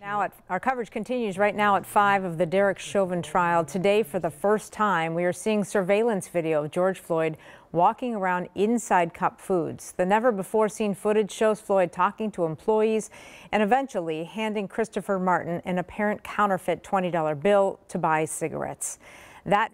Now, at, our coverage continues right now at 5 of the Derek Chauvin trial. Today, for the first time, we are seeing surveillance video of George Floyd walking around inside Cup Foods. The never-before-seen footage shows Floyd talking to employees and eventually handing Christopher Martin an apparent counterfeit $20 bill to buy cigarettes. That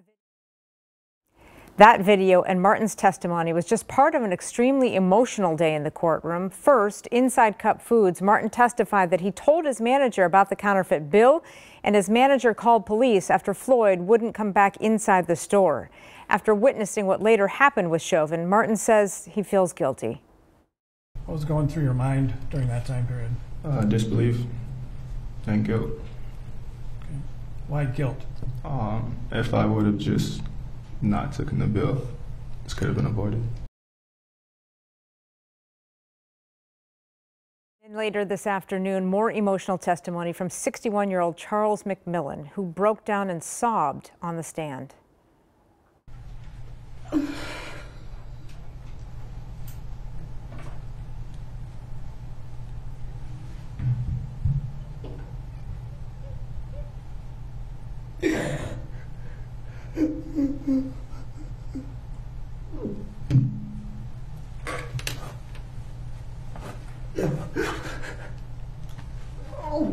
that video and Martin's testimony was just part of an extremely emotional day in the courtroom. First, inside Cup Foods, Martin testified that he told his manager about the counterfeit bill, and his manager called police after Floyd wouldn't come back inside the store. After witnessing what later happened with Chauvin, Martin says he feels guilty. What was going through your mind during that time period? Uh, disbelief and guilt. Okay. Why guilt? Um, if I would have just not taken the bill, this could have been avoided. And later this afternoon, more emotional testimony from 61 year old Charles McMillan, who broke down and sobbed on the stand.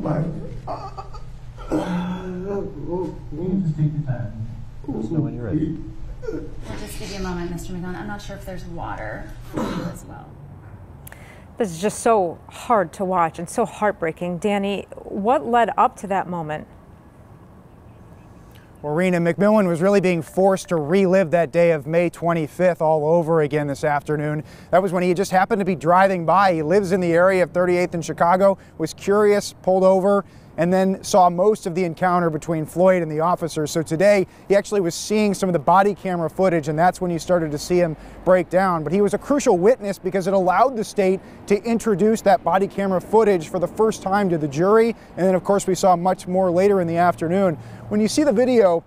My. Just take your time. Let us know when you're ready. We'll just give you a moment, Mr. McDonald. I'm not sure if there's water for you as well. This is just so hard to watch and so heartbreaking. Danny, what led up to that moment? Well, Rena McMillan was really being forced to relive that day of May 25th all over again this afternoon. That was when he just happened to be driving by. He lives in the area of 38th in Chicago, was curious, pulled over, and then saw most of the encounter between Floyd and the officers. So today he actually was seeing some of the body camera footage and that's when you started to see him break down. But he was a crucial witness because it allowed the state to introduce that body camera footage for the first time to the jury. And then of course we saw much more later in the afternoon. When you see the video,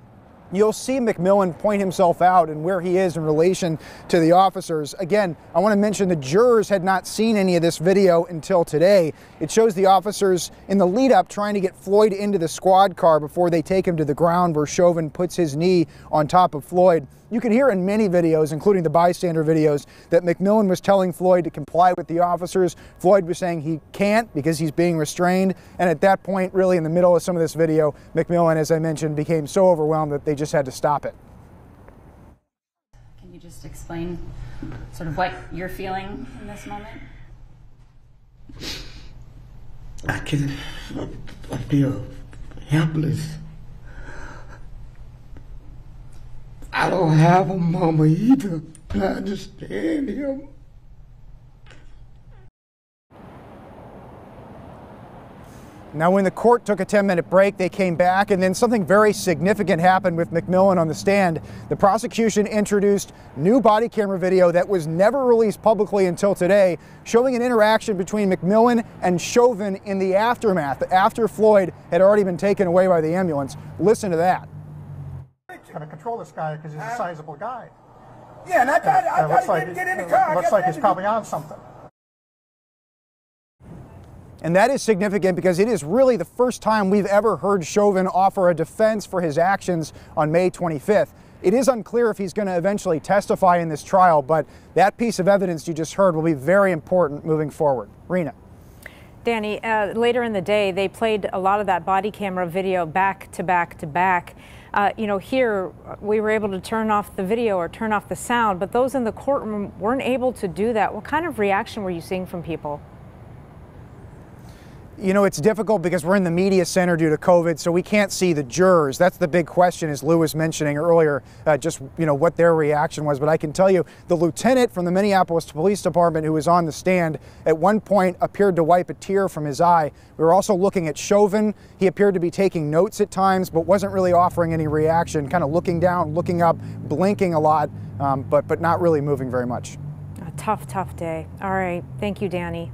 you'll see McMillan point himself out and where he is in relation to the officers. Again, I want to mention the jurors had not seen any of this video until today. It shows the officers in the lead up trying to get Floyd into the squad car before they take him to the ground where Chauvin puts his knee on top of Floyd. You can hear in many videos, including the bystander videos, that McMillan was telling Floyd to comply with the officers. Floyd was saying he can't because he's being restrained. And at that point, really in the middle of some of this video, McMillan, as I mentioned, became so overwhelmed that they just had to stop it. Can you just explain sort of what you're feeling in this moment? I can I feel helpless. I don't have a mama either. I understand him. Now, when the court took a 10 minute break, they came back, and then something very significant happened with McMillan on the stand. The prosecution introduced new body camera video that was never released publicly until today, showing an interaction between McMillan and Chauvin in the aftermath, after Floyd had already been taken away by the ambulance. Listen to that. Going to control this guy because he's a uh, sizable guy. Yeah, and I tried, I It looks tried like, to get in the it car. looks like he's probably on something. And that is significant because it is really the first time we've ever heard Chauvin offer a defense for his actions on May 25th. It is unclear if he's going to eventually testify in this trial, but that piece of evidence you just heard will be very important moving forward. Rena. Danny, uh, later in the day, they played a lot of that body camera video back to back to back. Uh, you know, here we were able to turn off the video or turn off the sound, but those in the courtroom weren't able to do that. What kind of reaction were you seeing from people? You know, it's difficult because we're in the media center due to COVID, so we can't see the jurors. That's the big question, as Lou was mentioning earlier, uh, just, you know, what their reaction was. But I can tell you, the lieutenant from the Minneapolis Police Department who was on the stand at one point appeared to wipe a tear from his eye. We were also looking at Chauvin. He appeared to be taking notes at times, but wasn't really offering any reaction, kind of looking down, looking up, blinking a lot, um, but, but not really moving very much. A tough, tough day. All right. Thank you, Danny.